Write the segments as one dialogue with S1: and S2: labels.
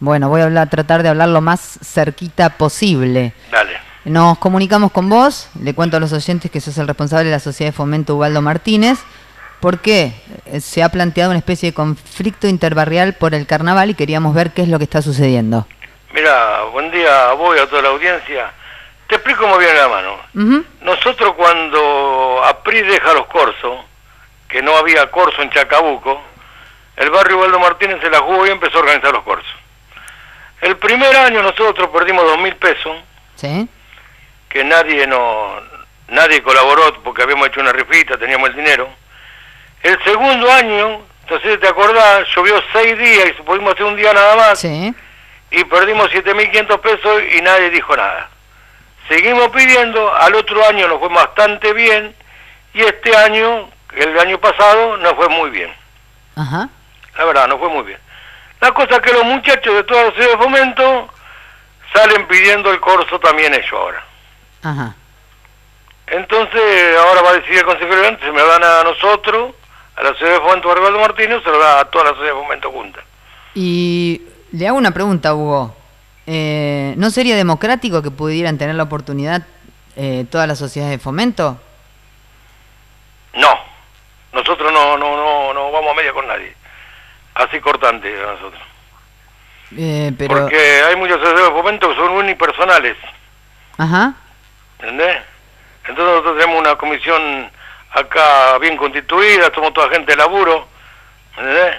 S1: Bueno, voy a hablar, tratar de hablar lo más cerquita posible.
S2: Dale.
S1: Nos comunicamos con vos, le cuento a los oyentes que sos el responsable de la Sociedad de Fomento Ubaldo Martínez, porque eh, se ha planteado una especie de conflicto interbarrial por el carnaval y queríamos ver qué es lo que está sucediendo.
S2: Mira, buen día a vos y a toda la audiencia. Te explico muy bien la mano. Nosotros cuando APRI deja los corsos, que no había corso en Chacabuco, el barrio Ubaldo Martínez se la jugó y empezó a organizar los corsos. El primer año nosotros perdimos dos mil pesos,
S1: ¿Sí?
S2: que nadie no, nadie colaboró porque habíamos hecho una rifita, teníamos el dinero. El segundo año, entonces te acordás, llovió seis días y pudimos hacer un día nada más
S1: Sí.
S2: y perdimos 7.500 pesos y nadie dijo nada. Seguimos pidiendo, al otro año nos fue bastante bien y este año, el año pasado, nos fue muy bien.
S1: Ajá.
S2: La verdad, nos fue muy bien. La cosa es que los muchachos de toda la ciudad de fomento salen pidiendo el corso también ellos ahora.
S1: Ajá.
S2: Entonces, ahora va a decidir el Consejo Liberante, se me lo dan a nosotros, a la ciudad de fomento de Arbaldo Martínez, se lo da a toda la ciudad de fomento junta.
S1: Y le hago una pregunta, Hugo. Eh, ¿No sería democrático que pudieran tener la oportunidad eh, todas las sociedades de fomento?
S2: No, nosotros no, no, no, no vamos a media con nadie. Así cortante a nosotros.
S1: Eh, pero...
S2: Porque hay muchos fomento que son unipersonales,
S1: Ajá.
S2: ¿entendés? Entonces nosotros tenemos una comisión acá bien constituida, somos toda gente de laburo, ¿entendés?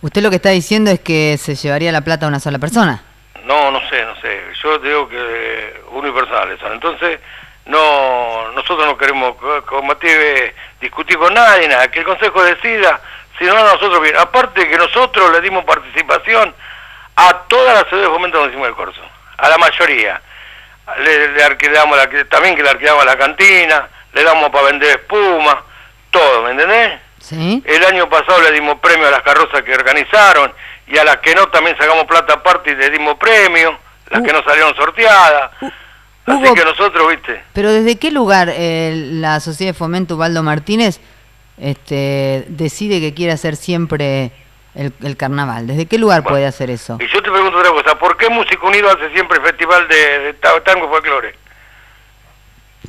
S1: Usted lo que está diciendo es que se llevaría la plata a una sola persona.
S2: No, no sé, no sé. Yo digo que unipersonales son. Entonces, no, nosotros no queremos co- combatir, eh, discutir con nadie, nada. Que el Consejo decida, si no, nosotros bien. Aparte que nosotros le dimos participación a todas las ciudades de fomento donde hicimos el curso, a la mayoría. Le, le alquilamos la, también que le alquilamos la cantina, le damos para vender espuma, todo, ¿me entendés?
S1: ¿Sí?
S2: El año pasado le dimos premio a las carrozas que organizaron y a las que no también sacamos plata aparte y le dimos premio, las
S1: Uh.
S2: que no salieron sorteadas.
S1: Uh,
S2: Así
S1: Hugo-
S2: que nosotros, viste,
S1: Pero ¿desde qué lugar eh, la Sociedad de Fomento Ubaldo Martínez este, decide que quiere hacer siempre el, el carnaval? ¿Desde qué lugar
S2: Bueno.
S1: puede hacer eso?
S2: y yo te pregunto otra cosa, ¿por qué Músico Unido hace siempre el festival de, de ta- tango y folclore?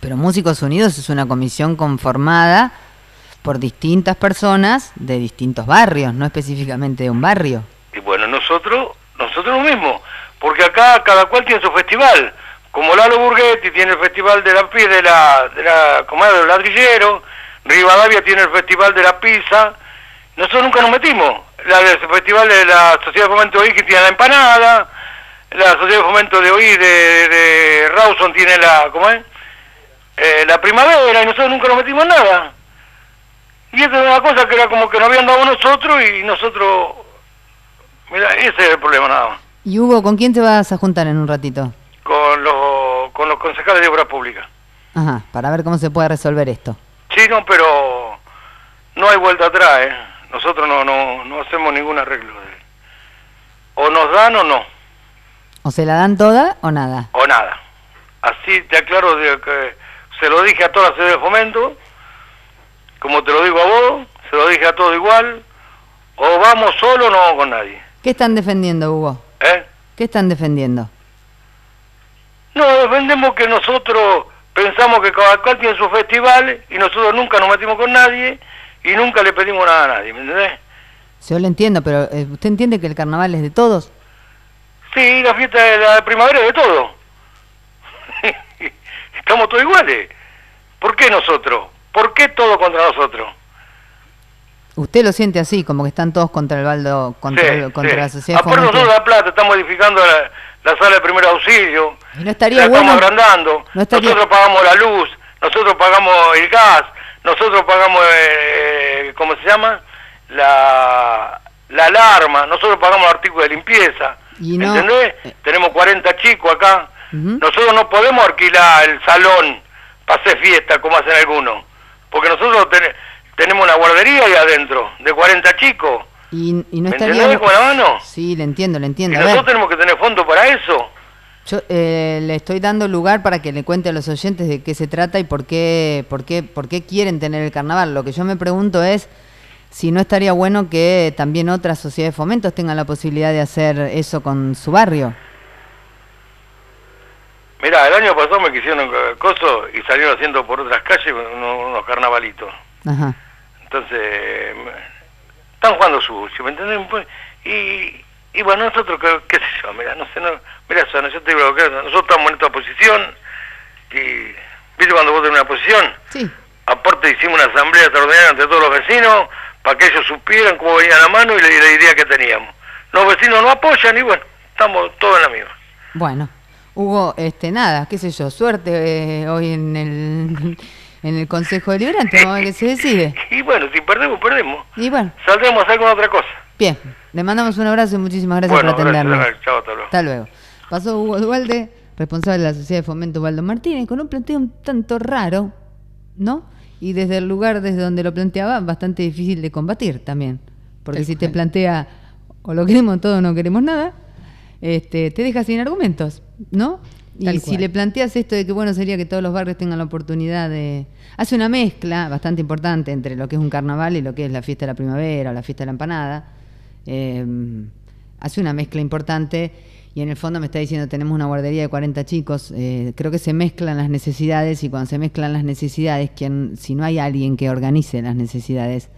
S1: Pero Músicos Unidos es una comisión conformada por distintas personas de distintos barrios, no específicamente de un barrio.
S2: Y bueno, nosotros, nosotros lo mismo, porque acá cada cual tiene su festival. Como Lalo Burguetti tiene el festival de la de la, de la ¿cómo es? del ladrillero, Rivadavia tiene el festival de la pizza, nosotros nunca nos metimos. La del festival de la Sociedad de Fomento de hoy que tiene la empanada, la Sociedad de Fomento de hoy de, de Rawson tiene la, ¿cómo es? Eh, la primavera y nosotros nunca nos metimos en nada. Y esa es una cosa que era como que nos habían dado nosotros y nosotros Mira, ese es el problema nada más.
S1: Y Hugo, ¿con quién te vas a juntar en un ratito?
S2: Con los, con los concejales de obras públicas.
S1: Ajá, para ver cómo se puede resolver esto.
S2: Sí, no, pero no hay vuelta atrás, ¿eh? Nosotros no, no, no hacemos ningún arreglo. de- O nos dan o no,
S1: ¿O se la dan toda o nada?
S2: o nada. Así te aclaro de que se lo dije a todas las sedes de fomento, como te lo digo a vos, se lo dije a todo igual, o vamos solo o no vamos con nadie.
S1: ¿Qué están defendiendo, Hugo?
S2: ¿Eh?
S1: ¿Qué están defendiendo?
S2: No, defendemos que nosotros pensamos que cada cual tiene su festival y nosotros nunca nos metimos con nadie y nunca le pedimos nada a nadie, ¿me entendés?
S1: Yo lo entiendo, pero eh, ¿usted entiende que el carnaval es de todos?
S2: Sí, la fiesta de la primavera es de todo. Estamos todos iguales. ¿Por qué nosotros? ¿Por qué todo contra nosotros?
S1: Usted lo siente así, como que están todos contra el baldo, contra,
S2: Sí,
S1: el- contra
S2: sí.
S1: la sociedad.
S2: Aparte
S1: Fomento.
S2: nosotros La Plata estamos edificando la, la sala de primer auxilio,
S1: no estaría
S2: la
S1: bueno-
S2: estamos agrandando,
S1: no estaría-
S2: nosotros pagamos la luz, nosotros pagamos el gas, nosotros pagamos, eh, ¿cómo se llama? La, la alarma, nosotros pagamos los artículos de limpieza,
S1: Y no-
S2: ¿entendés?
S1: eh.
S2: Tenemos 40 chicos acá, nosotros no podemos alquilar el salón para hacer fiesta como hacen algunos, porque nosotros ten- tenemos una guardería ahí adentro, de 40 chicos.
S1: Y, y no
S2: ¿Me
S1: estaría...
S2: entendés con la mano?
S1: Sí, le entiendo, le
S2: Y
S1: entiendo. A
S2: nosotros
S1: ver,
S2: tenemos que tener fondo para eso.
S1: yo eh, le estoy dando lugar para que le cuente a los oyentes de qué se trata y por qué, por qué, por qué quieren tener el carnaval. Lo que yo me pregunto es si no estaría bueno que también otras sociedades de fomentos tengan la posibilidad de hacer eso con su barrio.
S2: Mira, el año pasado me quisieron coso y salieron haciendo por otras calles unos, carnavalitos. Ajá. Entonces, están jugando su, ¿me entienden? Pues, y, y bueno, nosotros, qué, sé yo, mira, no sé, no, mira, yo te digo, nosotros estamos en esta posición y, ¿viste cuando vos tenés una posición? Sí. Aparte hicimos una asamblea extraordinaria entre todos los vecinos para que ellos supieran cómo venía la mano y la, idea que teníamos. Los vecinos no apoyan y bueno, estamos todos en la misma.
S1: Bueno, Hugo, este, nada, qué sé yo, suerte eh, hoy en el en el Consejo Deliberante, vamos a ver qué se decide.
S2: Y bueno, si perdemos, perdemos.
S1: Y bueno.
S2: Saldremos a hacer con otra cosa.
S1: Bien, le mandamos un abrazo y muchísimas gracias por atendernos.
S2: chao, hasta luego.
S1: Hasta luego. Pasó Hugo Duvalde, responsable de la Sociedad de Fomento Valdo Martínez, con un planteo un tanto raro, ¿no? Y desde el lugar desde donde lo planteaba, bastante difícil de combatir también. Porque si te plantea o lo queremos todo o no queremos nada, este, te deja sin argumentos, ¿no? Y si le planteas esto de que bueno sería que todos los barrios tengan la oportunidad de... Hace una mezcla bastante importante entre lo que es un carnaval y lo que es la fiesta de la primavera o la fiesta de la empanada. Em, hace una mezcla importante y en el fondo me está diciendo tenemos una guardería de 40 chicos. Eh, creo que se mezclan las necesidades y cuando se mezclan las necesidades, quien, si no hay alguien que organice las necesidades,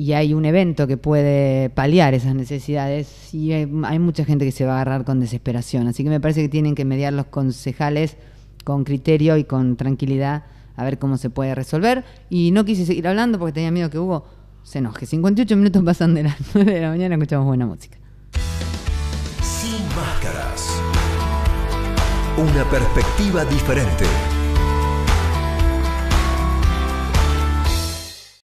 S1: y hay un evento que puede paliar esas necesidades y hay, mucha gente que se va a agarrar con desesperación. Así que me parece que tienen que mediar los concejales con criterio y con tranquilidad a ver cómo se puede resolver. Y no quise seguir hablando porque tenía miedo que Hugo se enoje. 58 minutos pasan de las 9 de la mañana, escuchamos buena música.
S3: Sin máscaras. Una perspectiva diferente.